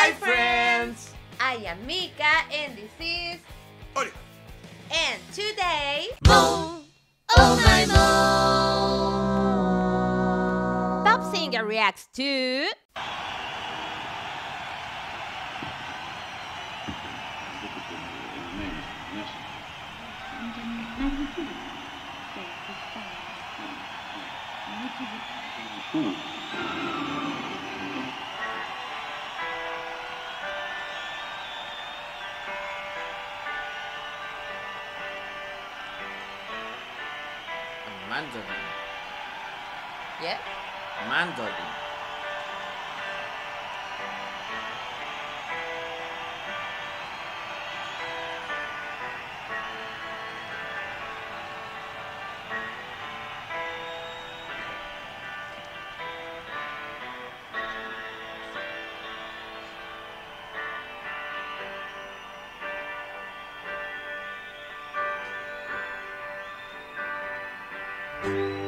Hi, friends! I am Mika and this is Oliver. and today Mo, oh my mo. Top Singer reacts to Mandolin. yeah Mandolin. So,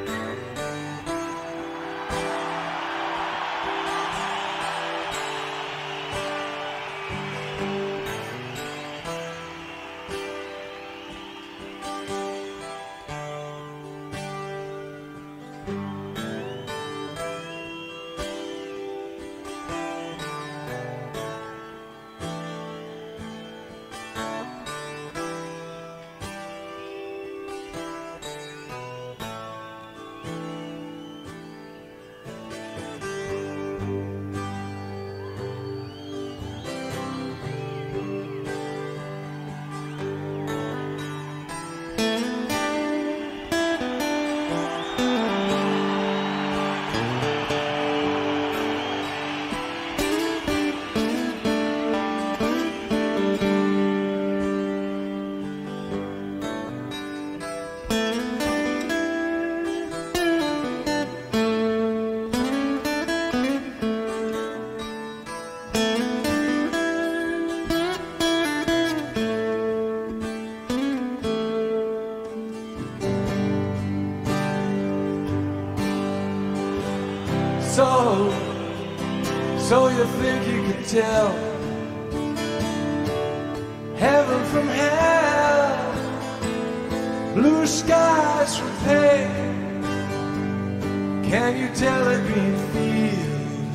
so you think you can tell heaven from hell, blue skies from pain? Can you tell a green field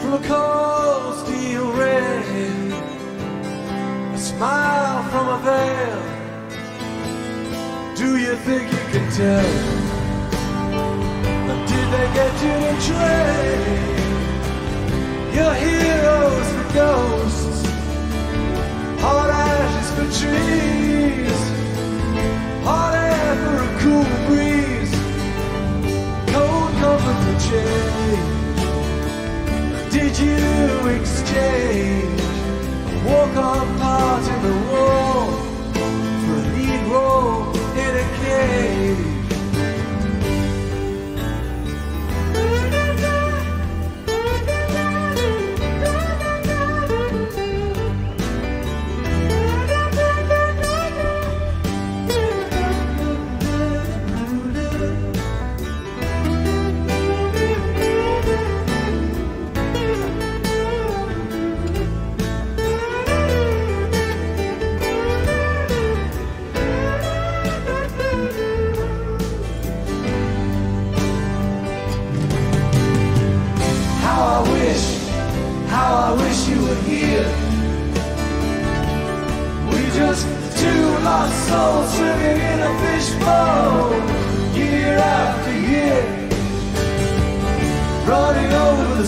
from a cold steel rain? A smile from a veil. Do you think you can tell? Did they get you to trade your heroes for ghosts,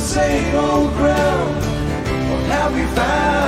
same old ground. Or have we found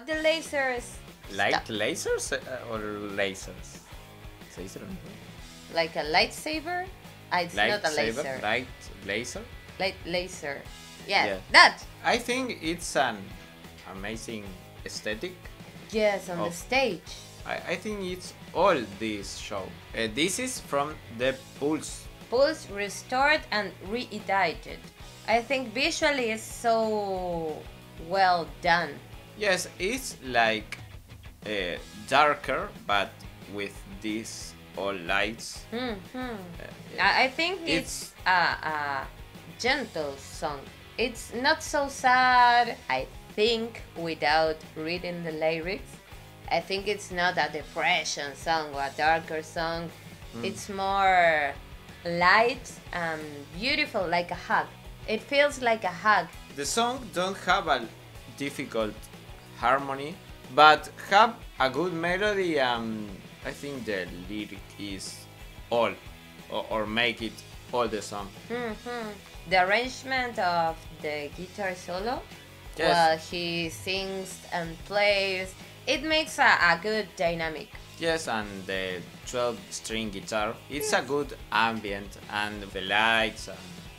lasers. Light stuff. lasers uh, or lasers? ¿Se dice lo mismo? Like a lightsaber? Ah, it's not a laser. Light laser? Light laser. Yeah, Yeah. that. I think it's an amazing aesthetic. Yes, on Oh. the stage. I, I think it's all this show. Uh, this is from the Pulse. Pulse restored and reedited. I think visually it's so well done. Yes, it's like uh, darker, but with these all lights. hmm Uh, I think it's, It's- a, a gentle song. It's not so sad, I think, without reading the lyrics. I think it's not a depression song or a darker song. It's more light and beautiful, like a hug. It feels like a hug. The song don't have a difficult harmony, but have a good melody and I think the lyric is all or, or make it all the song. hmm The arrangement of the guitar solo Yes. while he sings and plays, it makes a, a good dynamic. Yes, and the 12 string guitar, it's a good ambient and the lights and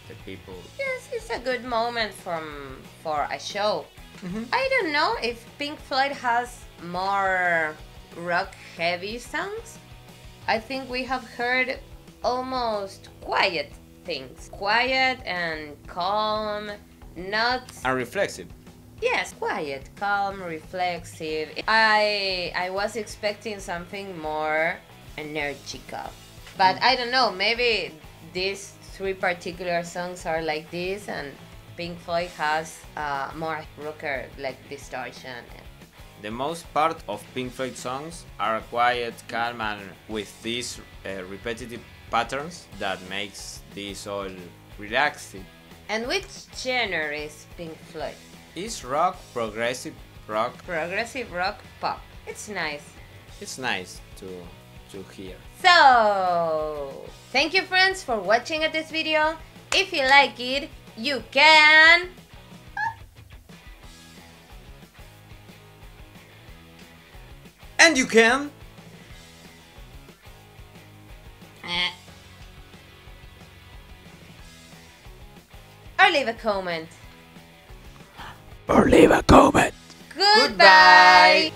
the people. Yes, it's a good moment from for a show. Mm-hmm. I don't know if Pink Floyd has more rock heavy songs. I think we have heard almost quiet things. Quiet and calm, not And reflexive. Yes, quiet, calm, reflexive. I I was expecting something more energical. But mm. I don't know, maybe these three particular songs are like this and Pink Floyd has uh, more rocker like distortion. The most part of Pink Floyd songs are quiet, calm, and with these uh, repetitive patterns that makes this all relaxing. And which genre is Pink Floyd? Is rock, progressive rock. Progressive rock pop. It's nice. It's nice to to hear. So, thank you friends for watching at this video. If you like it, you can... And you can Eh. Or leave a comment. or leave a comment. Goodbye.